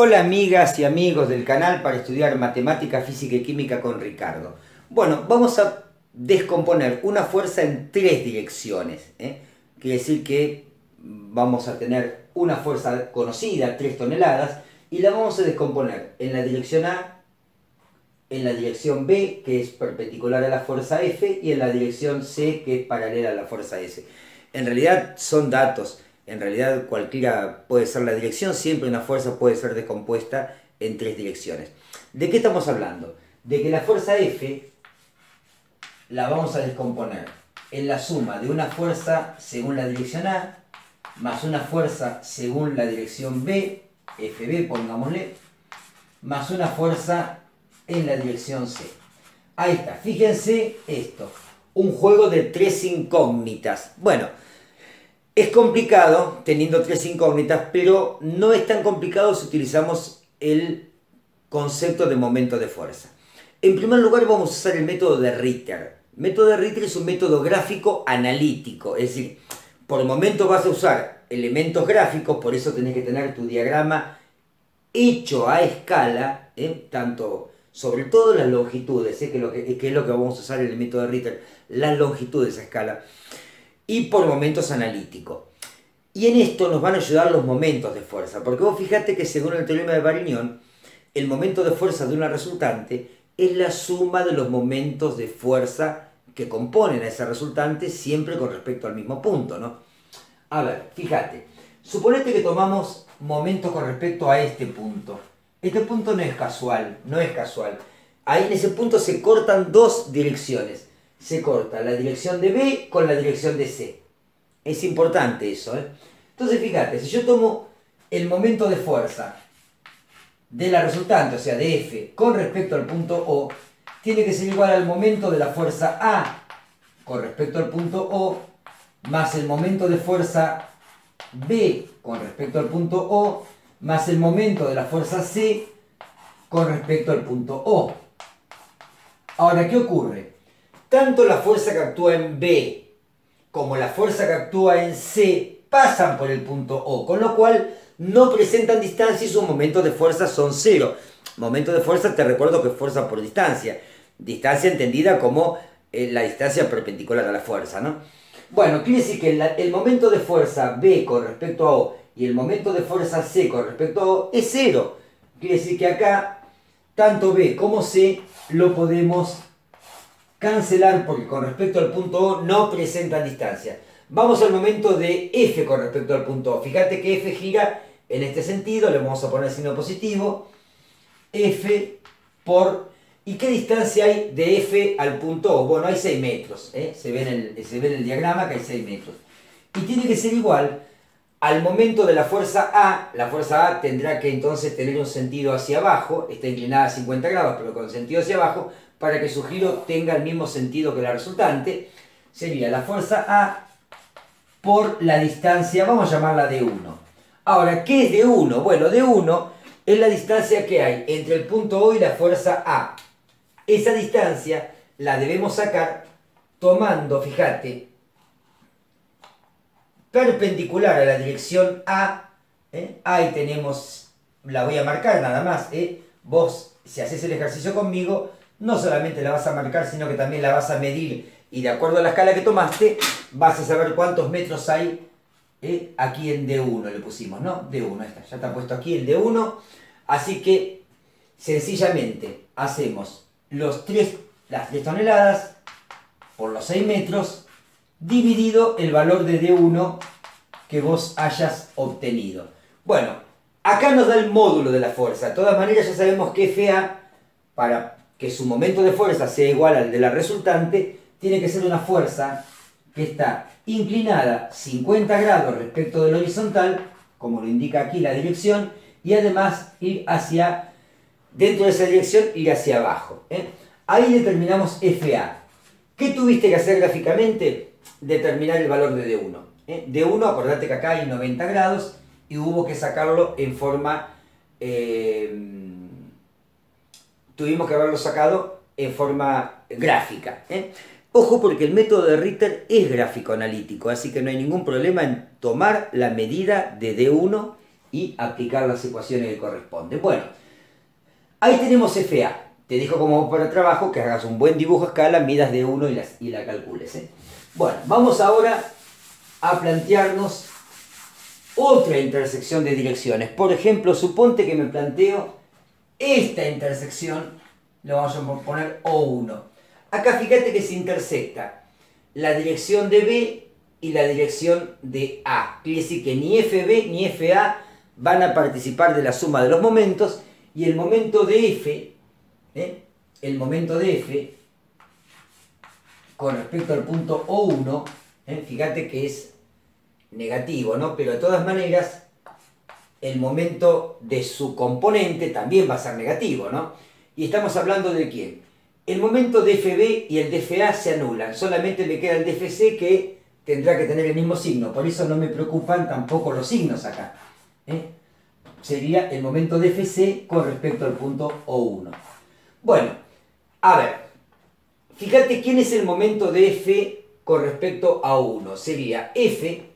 Hola amigas y amigos del canal para estudiar matemática, física y química con Ricardo. Bueno, vamos a descomponer una fuerza en tres direcciones. ¿eh? Quiere decir que vamos a tener una fuerza conocida, 3 toneladas, y la vamos a descomponer en la dirección A, en la dirección B, que es perpendicular a la fuerza F, y en la dirección C, que es paralela a la fuerza S. En realidad son datos en realidad cualquiera puede ser la dirección, siempre una fuerza puede ser descompuesta en tres direcciones. ¿De qué estamos hablando? De que la fuerza F la vamos a descomponer en la suma de una fuerza según la dirección A, más una fuerza según la dirección B, FB pongámosle, más una fuerza en la dirección C. Ahí está, fíjense esto, un juego de tres incógnitas. Bueno, es complicado teniendo tres incógnitas, pero no es tan complicado si utilizamos el concepto de momento de fuerza. En primer lugar vamos a usar el método de Ritter. El método de Ritter es un método gráfico analítico, es decir, por momento vas a usar elementos gráficos, por eso tenés que tener tu diagrama hecho a escala, ¿eh? tanto sobre todo las longitudes, ¿eh? que, que, es lo que vamos a usar en el método de Ritter, las longitudes a escala y por momentos analítico. Y en esto nos van a ayudar los momentos de fuerza, porque vos fijate que según el teorema de Varignon, el momento de fuerza de una resultante es la suma de los momentos de fuerza que componen a esa resultante siempre con respecto al mismo punto, ¿no? A ver, fíjate, suponete que tomamos momentos con respecto a este punto. Este punto no es casual, no es casual. Ahí en ese punto se cortan dos direcciones se corta la dirección de B con la dirección de C. Es importante eso. ¿eh? Entonces fíjate, si yo tomo el momento de fuerza de la resultante, o sea, de F, con respecto al punto O, tiene que ser igual al momento de la fuerza A con respecto al punto O, más el momento de fuerza B con respecto al punto O, más el momento de la fuerza C con respecto al punto O. Ahora, ¿qué ocurre? Tanto la fuerza que actúa en B como la fuerza que actúa en C pasan por el punto O, con lo cual no presentan distancia y sus momentos de fuerza son cero. Momento de fuerza, te recuerdo que es fuerza por distancia. Distancia entendida como eh, la distancia perpendicular a la fuerza, ¿no? Bueno, quiere decir que el momento de fuerza B con respecto a O y el momento de fuerza C con respecto a O es cero. Quiere decir que acá, tanto B como C lo podemos cancelar porque con respecto al punto O no presentan distancia. Vamos al momento de F con respecto al punto O. Fíjate que F gira en este sentido, le vamos a poner signo positivo. F por... ¿Y qué distancia hay de F al punto O? Bueno, hay 6 metros. ¿eh? Se, ve en el, se ve en el diagrama que hay 6 metros. Y tiene que ser igual al momento de la fuerza A. La fuerza A tendrá que entonces tener un sentido hacia abajo. Está inclinada a 50 grados, pero con sentido hacia abajo para que su giro tenga el mismo sentido que la resultante, sería la fuerza A por la distancia, vamos a llamarla D1. Ahora, ¿qué es D1? Bueno, D1 es la distancia que hay entre el punto O y la fuerza A. Esa distancia la debemos sacar tomando, fíjate, perpendicular a la dirección A. ¿eh? Ahí tenemos, la voy a marcar nada más. ¿eh? Vos, si haces el ejercicio conmigo, no solamente la vas a marcar, sino que también la vas a medir y de acuerdo a la escala que tomaste, vas a saber cuántos metros hay eh, aquí en D1, le pusimos, ¿no? D1, está, ya está puesto aquí el D1, así que sencillamente hacemos los tres, las 3 toneladas por los 6 metros, dividido el valor de D1 que vos hayas obtenido. Bueno, acá nos da el módulo de la fuerza, de todas maneras ya sabemos que FA, para que su momento de fuerza sea igual al de la resultante, tiene que ser una fuerza que está inclinada 50 grados respecto del horizontal, como lo indica aquí la dirección, y además ir hacia, dentro de esa dirección, ir hacia abajo. ¿eh? Ahí determinamos FA. ¿Qué tuviste que hacer gráficamente? Determinar el valor de D1. ¿eh? D1, acordate que acá hay 90 grados y hubo que sacarlo en forma... Eh, tuvimos que haberlo sacado en forma gráfica. ¿eh? Ojo porque el método de Ritter es gráfico analítico, así que no hay ningún problema en tomar la medida de D1 y aplicar las ecuaciones que corresponden. Bueno, ahí tenemos FA. Te dejo como para trabajo que hagas un buen dibujo a escala, midas de 1 y, las, y la calcules. ¿eh? Bueno, vamos ahora a plantearnos otra intersección de direcciones. Por ejemplo, suponte que me planteo esta intersección, le vamos a poner O1. Acá fíjate que se intersecta la dirección de B y la dirección de A. Quiere decir que ni FB ni FA van a participar de la suma de los momentos y el momento de F, ¿eh? el momento de F con respecto al punto O1, ¿eh? fíjate que es negativo, ¿no? Pero de todas maneras, el momento de su componente también va a ser negativo, ¿no? Y estamos hablando de quién? El momento de FB y el de FA se anulan, solamente me queda el de FC que tendrá que tener el mismo signo, por eso no me preocupan tampoco los signos acá. ¿eh? Sería el momento de FC con respecto al punto O1. Bueno, a ver, fíjate quién es el momento de F con respecto a 1. Sería F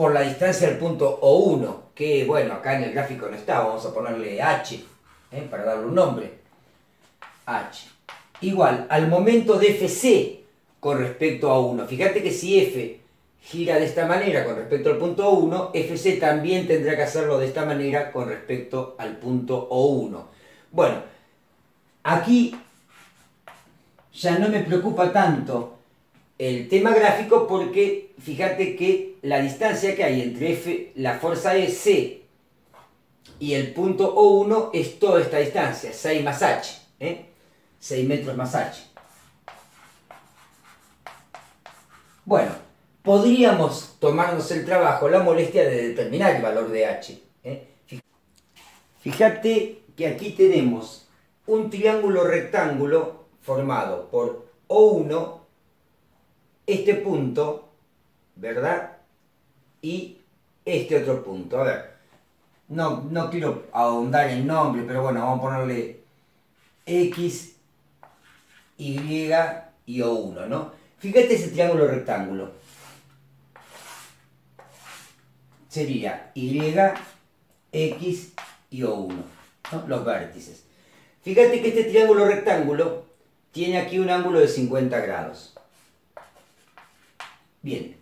por la distancia del punto O1, que bueno, acá en el gráfico no está, vamos a ponerle H, ¿eh? para darle un nombre. H. Igual al momento de FC con respecto a 1. Fíjate que si F gira de esta manera con respecto al punto O1, FC también tendrá que hacerlo de esta manera con respecto al punto O1. Bueno, aquí ya no me preocupa tanto el tema gráfico porque fíjate que la distancia que hay entre F, la fuerza E, C y el punto O1 es toda esta distancia, 6 más H, ¿eh? 6 metros más H. Bueno, podríamos tomarnos el trabajo, la molestia de determinar el valor de H. ¿eh? Fíjate que aquí tenemos un triángulo rectángulo formado por O1, este punto, ¿verdad? Y este otro punto. A ver, no, no quiero ahondar en nombre, pero bueno, vamos a ponerle X, Y y O1, ¿no? Fíjate ese triángulo rectángulo. Sería Y, X y O1, ¿no? los vértices. Fíjate que este triángulo rectángulo tiene aquí un ángulo de 50 grados. Bien,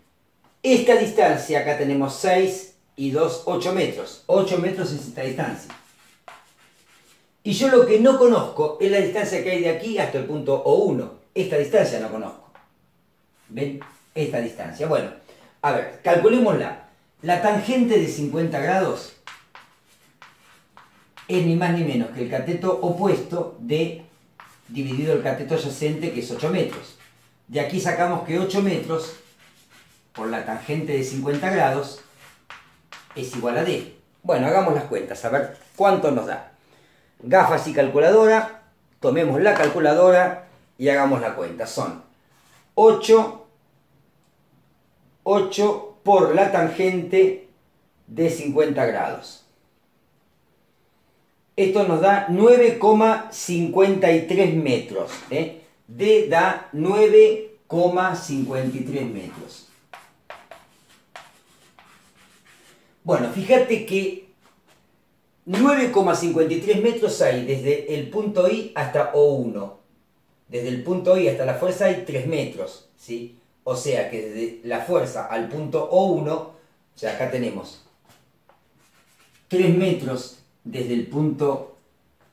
esta distancia, acá tenemos 6 y 2, 8 metros. 8 metros es esta distancia. Y yo lo que no conozco es la distancia que hay de aquí hasta el punto O1. Esta distancia no conozco. ¿Ven? Esta distancia. Bueno, a ver, calculémosla. La tangente de 50 grados es ni más ni menos que el cateto opuesto de dividido el cateto adyacente que es 8 metros. De aquí sacamos que 8 metros por la tangente de 50 grados es igual a D. Bueno, hagamos las cuentas, a ver cuánto nos da. Gafas y calculadora, tomemos la calculadora y hagamos la cuenta. Son 8, 8 por la tangente de 50 grados. Esto nos da 9,53 metros. ¿eh? D da 9,53 metros. Bueno, fíjate que 9,53 metros hay desde el punto I hasta O1. Desde el punto I hasta la fuerza hay 3 metros, ¿sí? O sea que desde la fuerza al punto O1, o sea, acá tenemos 3 metros desde el punto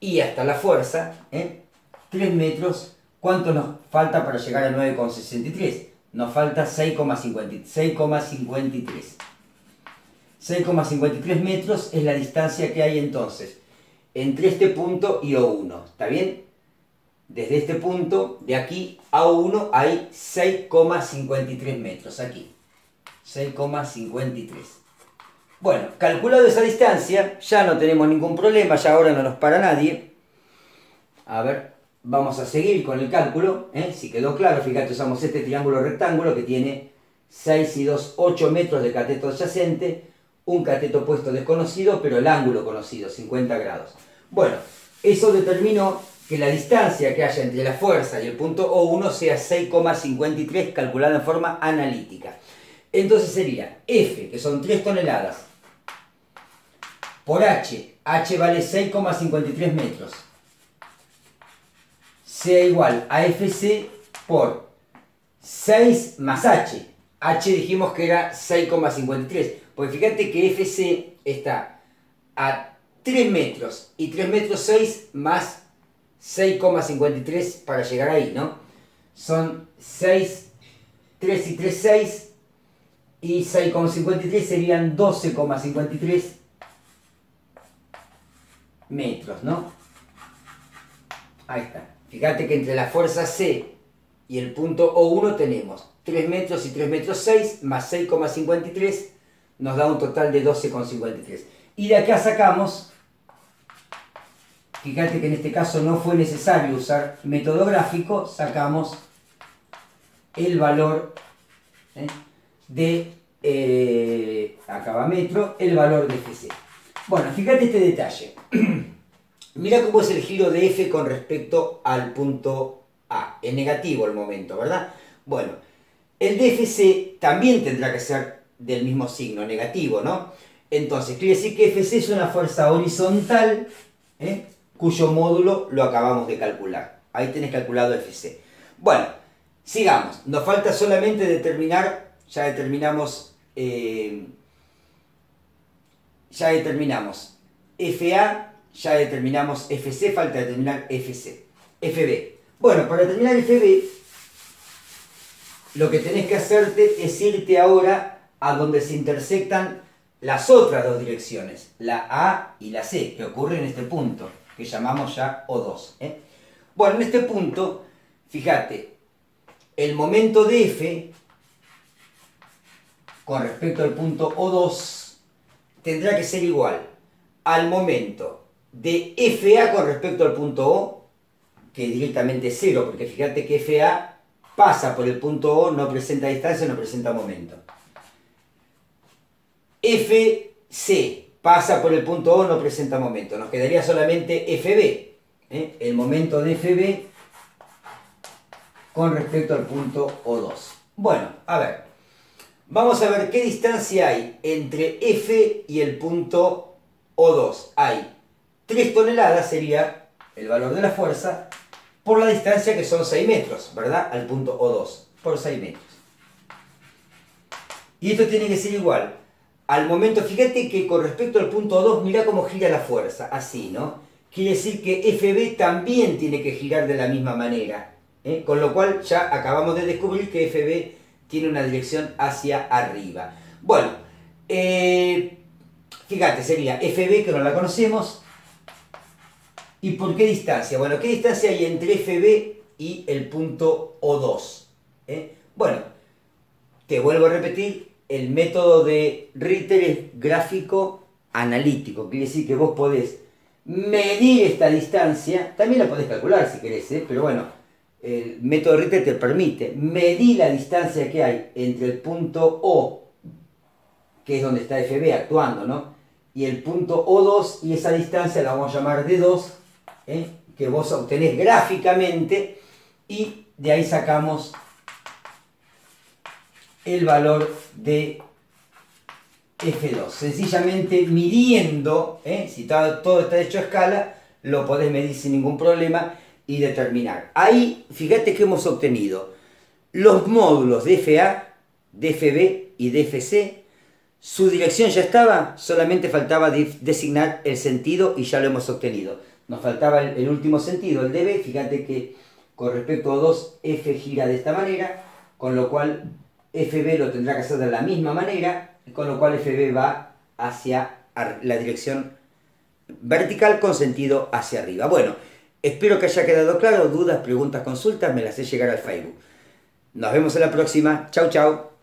I hasta la fuerza, ¿eh? 3 metros, ¿cuánto nos falta para llegar a 9,63? Nos falta 6,53. 6,53 metros es la distancia que hay entonces entre este punto y O1. ¿Está bien? Desde este punto, de aquí a O1, hay 6,53 metros. Aquí. 6,53. Bueno, calculado esa distancia, ya no tenemos ningún problema, ya ahora no nos para nadie. A ver, vamos a seguir con el cálculo. ¿eh? Si quedó claro, fíjate, usamos este triángulo rectángulo que tiene 6 y 2, 8 metros de cateto adyacente un cateto opuesto desconocido, pero el ángulo conocido, 50 grados. Bueno, eso determinó que la distancia que haya entre la fuerza y el punto O1 sea 6,53 calculada en forma analítica. Entonces sería F, que son 3 toneladas, por H. H vale 6,53 metros. Sea igual a FC por 6 más H. H dijimos que era 6,53. Porque fíjate que FC está a 3 metros y 3 metros 6 más 6,53 para llegar ahí, ¿no? Son 6, 3 y 3, 6 y 6,53 serían 12,53 metros, ¿no? Ahí está. Fíjate que entre la fuerza C y el punto O1 tenemos 3 metros y 3 metros 6 más 6,53 nos da un total de 12,53. Y de acá sacamos, fíjate que en este caso no fue necesario usar método gráfico, sacamos el valor ¿eh? de, eh, acá metro, el valor de FC. Bueno, fíjate este detalle. Mira cómo es el giro de F con respecto al punto A. Es negativo el momento, ¿verdad? Bueno, el DFC también tendrá que ser del mismo signo, negativo, ¿no? Entonces, quiere decir que FC es una fuerza horizontal, ¿eh? cuyo módulo lo acabamos de calcular. Ahí tenés calculado FC. Bueno, sigamos. Nos falta solamente determinar, ya determinamos, eh, ya determinamos FA, ya determinamos FC, falta determinar FC, FB. Bueno, para determinar FB, lo que tenés que hacerte es irte ahora a donde se intersectan las otras dos direcciones, la A y la C, que ocurren en este punto, que llamamos ya O2. ¿eh? Bueno, en este punto, fíjate, el momento de F con respecto al punto O2 tendrá que ser igual al momento de FA con respecto al punto O, que es directamente cero, porque fíjate que FA pasa por el punto O, no presenta distancia, no presenta momento. FC pasa por el punto O, no presenta momento. Nos quedaría solamente FB, ¿eh? el momento de FB con respecto al punto O2. Bueno, a ver, vamos a ver qué distancia hay entre F y el punto O2. Hay 3 toneladas, sería el valor de la fuerza, por la distancia que son 6 metros, ¿verdad? Al punto O2, por 6 metros. Y esto tiene que ser igual al momento, fíjate que con respecto al punto 2, mira cómo gira la fuerza, así, ¿no? Quiere decir que FB también tiene que girar de la misma manera, ¿eh? con lo cual ya acabamos de descubrir que FB tiene una dirección hacia arriba. Bueno, eh, fíjate, sería FB que no la conocemos, ¿y por qué distancia? Bueno, ¿qué distancia hay entre FB y el punto O2? ¿Eh? Bueno, te vuelvo a repetir, el método de Ritter es gráfico analítico, quiere decir que vos podés medir esta distancia, también la podés calcular si querés, ¿eh? pero bueno, el método Ritter te permite medir la distancia que hay entre el punto O, que es donde está FB actuando, ¿no? Y el punto O2, y esa distancia la vamos a llamar D2, ¿eh? que vos obtenés gráficamente, y de ahí sacamos el valor de F2. Sencillamente midiendo, ¿eh? si todo, está hecho a escala, lo podés medir sin ningún problema y determinar. Ahí, fíjate que hemos obtenido los módulos de FA, de FB y de FC. Su dirección ya estaba, solamente faltaba designar el sentido y ya lo hemos obtenido. Nos faltaba el, el último sentido, el de Fíjate que con respecto a 2, F gira de esta manera, con lo cual FB lo tendrá que hacer de la misma manera, con lo cual FB va hacia la dirección vertical con sentido hacia arriba. Bueno, espero que haya quedado claro, dudas, preguntas, consultas, me las sé llegar al Facebook. Nos vemos en la próxima. Chau, chau.